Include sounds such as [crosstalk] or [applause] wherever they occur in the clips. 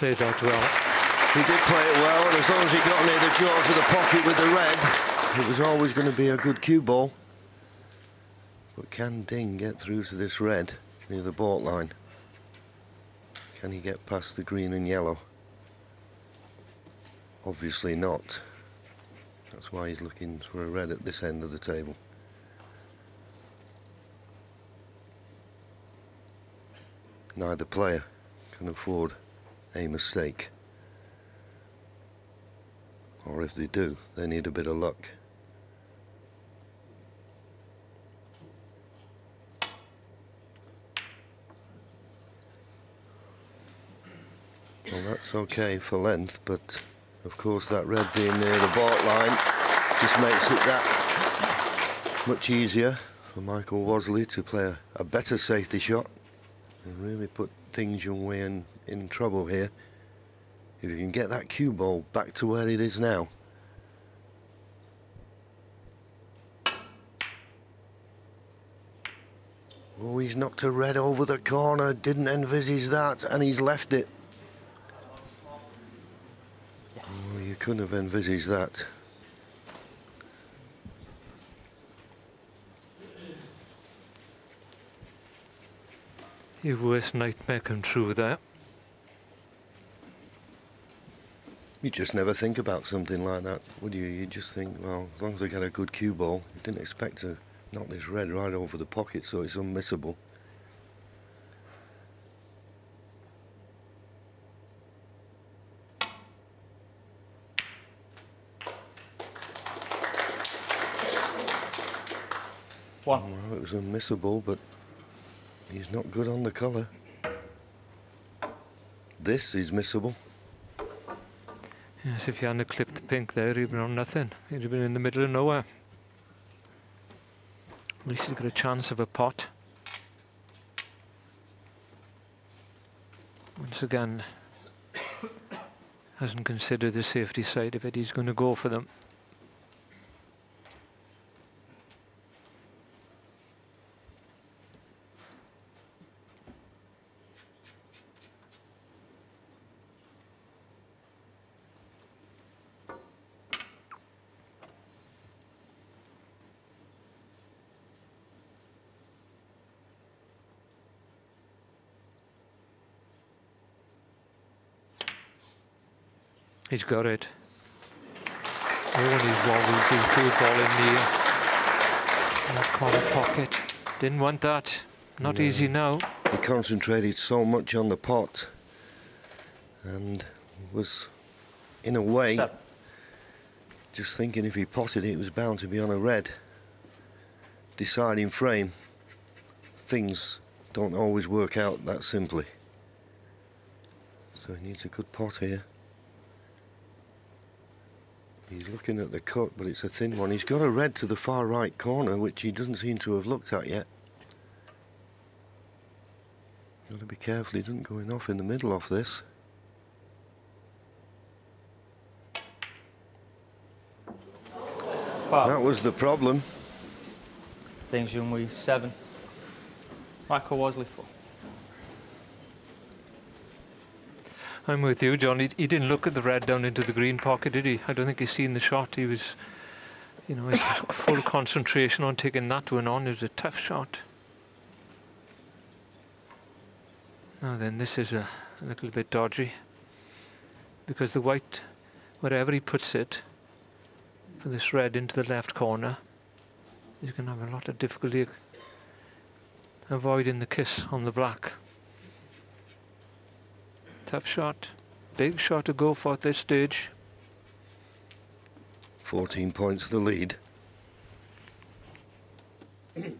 played out well. He did play it well, and as long as he got near the jaws of the pocket with the red, it was always going to be a good cue ball. But can Ding get through to this red near the baulk line? Can he get past the green and yellow? Obviously not. That's why he's looking for a red at this end of the table. Neither player can afford a mistake. Or if they do, they need a bit of luck. Well, that's okay for length, but of course that red being near the baulk line just makes it that much easier for Michael Wasley to play a, a better safety shot and really put Ding Junhui in, in trouble here. If you can get that cue ball back to where it is now. Oh, he's knocked a red over the corner, didn't envisage that, and he's left it. Oh, you couldn't have envisaged that. Your worst nightmare come true there. You just never think about something like that, would you? You just think, well, as long as I get a good cue ball, you didn't expect to knock this red right over the pocket so it's unmissable. One. Well, it was unmissable, but he's not good on the colour. This is missable. Yes, if you hadn't clipped the pink there, he'd been on nothing. He'd have been in the middle of nowhere. At least he's got a chance of a pot. Once again, [coughs] hasn't considered the safety side of it. He's going to go for them. He's got it. Oh, and he's wobbled his good ball in the, in that corner pocket. Didn't want that. Not No. easy now. He concentrated so much on the pot and was, in a way, Seven. just thinking if he potted it, it was bound to be on a red. Deciding frame, things don't always work out that simply. So he needs a good pot here. He's looking at the cut, but it's a thin one. He's got a red to the far right corner, which he doesn't seem to have looked at yet. Got to be careful he doesn't go in off in the middle of this. Five. That was the problem. Ding Junhui, seven. Michael Wasley, four. I'm with you, John. He, he didn't look at the red down into the green pocket, did he? I don't think he's seen the shot. He was, you know, [coughs] full concentration on taking that one on. It was a tough shot. Now then, this is a, a little bit dodgy because the white, wherever he puts it, for this red into the left corner, he's going to have a lot of difficulty avoiding the kiss on the black. Tough shot. Big shot to go for at this stage. 14 points the lead. Went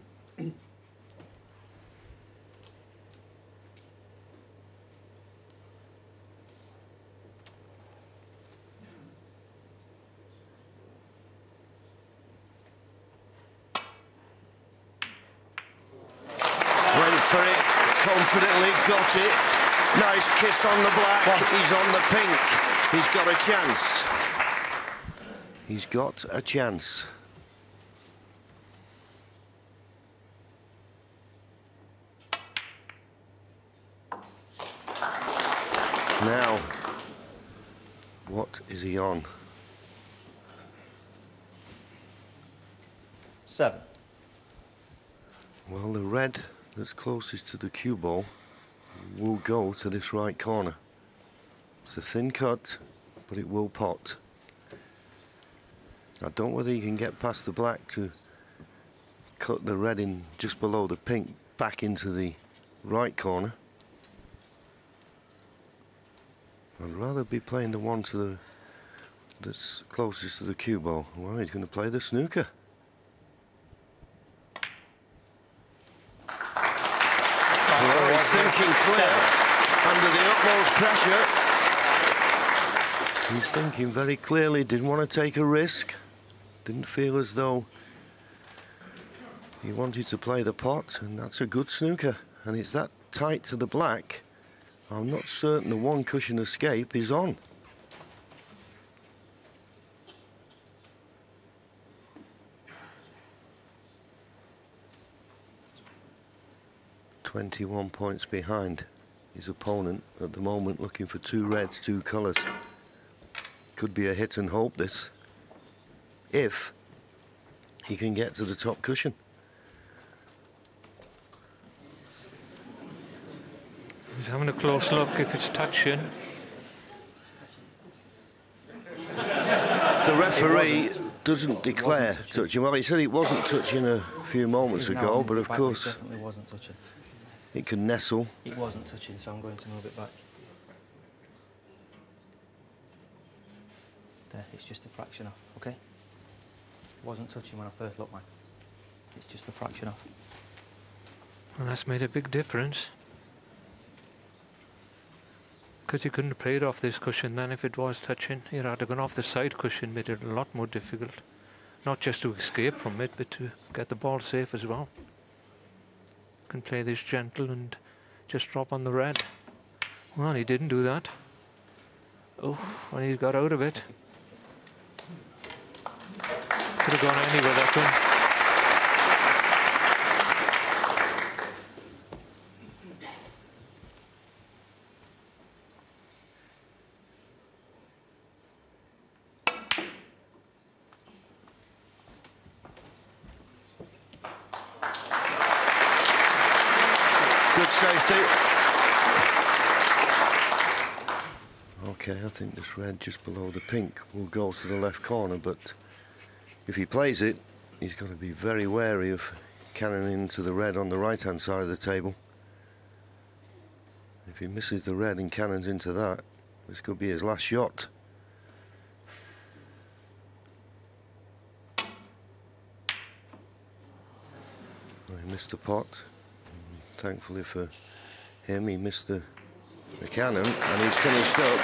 for it, confidently got it. Nice kiss on the black. He's on the pink. He's got a chance. He's got a chance. Now, what is he on? Seven. Well, the red that's closest to the cue ball will go to this right corner. It's a thin cut, but it will pot. I don't know whether you can get past the black to cut the red in just below the pink back into the right corner. I'd rather be playing the one to the that's closest to the cue ball. Well, he's going to play the snooker. Well, he's thinking clear under the pressure. He's thinking very clearly, didn't want to take a risk. Didn't feel as though he wanted to play the pot, and that's a good snooker. And it's that tight to the black. I'm not certain the one cushion escape is on. Twenty-one points behind his opponent at the moment, looking for two reds, two colours. Could be a hit and hope this, if he can get to the top cushion. He's having a close look if it's touching. The referee doesn't declare touching. Well, he said it wasn't touching a few moments It is now ago, but of course It definitely wasn't touching. It can nestle. It wasn't touching, so I'm going to move it back. There, it's just a fraction off, okay? It Wasn't touching when I first looked, man. It's just a fraction off. And that's made a big difference. Because you couldn't play played off this cushion then if it was touching. You'd have to gone off the side cushion, made it a lot more difficult. Not just to escape from it, but to get the ball safe as well. Can play this gentle and just drop on the red. Well, he didn't do that. Oh, and he got out of it. Could have gone anywhere that one. Safety. Okay, I think this red just below the pink will go to the left corner, but if he plays it, he's got to be very wary of cannoning into the red on the right-hand side of the table. If he misses the red and cannons into that, this could be his last shot. Well, he missed the pot. Thankfully for him, he missed the, the cannon and he's finished up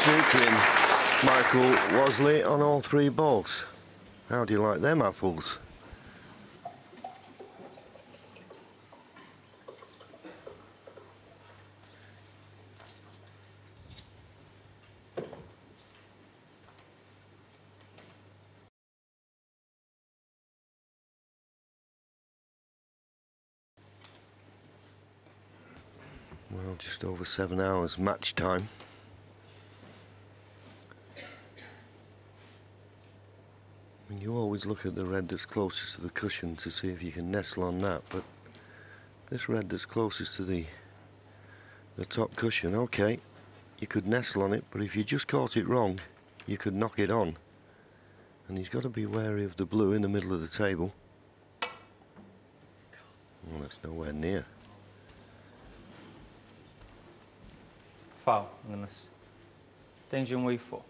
snookering Michael Wasley on all three balls. How do you like them apples? Well, over seven hours match time. I mean, you always look at the red that's closest to the cushion to see if you can nestle on that, but this red that's closest to the the top cushion, okay, you could nestle on it, but if you just caught it wrong, you could knock it on. And he's got to be wary of the blue in the middle of the table. Well, that's nowhere near. Foul, Nimas. Ding Junhui four.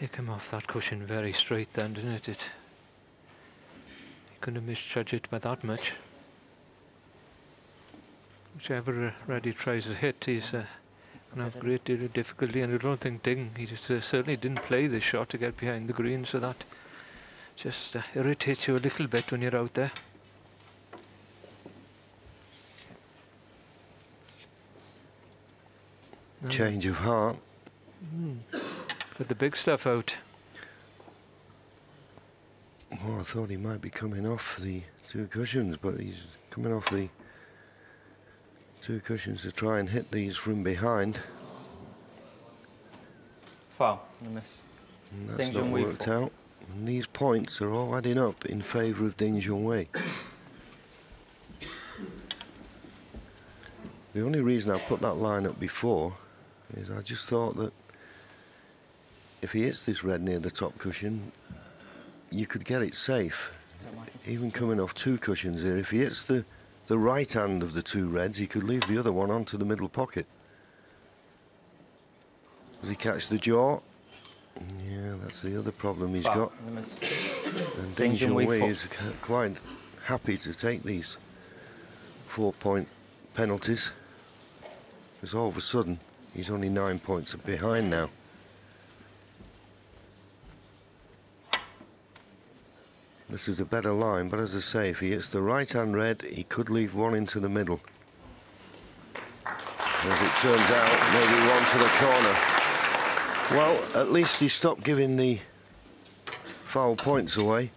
He came off that cushion very straight then, didn't it? it he couldn't have misjudged it by that much. Whichever uh, red he tries to hit, he's uh, going to have a great deal of difficulty. And I don't think Ding, he just uh, certainly didn't play the shot to get behind the green, so that just uh, irritates you a little bit when you're out there. Change of heart. Hmm. Got the big stuff out. Well, I thought he might be coming off the two cushions, but he's coming off the Two cushions to try and hit these from behind. Foul. And a miss. And that's Ding not Junhui worked out. And these points are all adding up in favour of Ding Junhui. the only reason I put that line up before is I just thought that if he hits this red near the top cushion, you could get it safe. Is that Michael? Even coming off two cushions here, if he hits the, the right hand of the two reds, he could leave the other one onto the middle pocket. Does he catch the jaw? Yeah, that's the other problem he's got. And Ding Junhui is quite happy to take these four-point penalties. Because all of a sudden, he's only nine points behind now. This is a better line, but as I say, if he hits the right-hand red, he could leave one into the middle. As it turns out, maybe one to the corner. Well, at least he stopped giving the foul points away.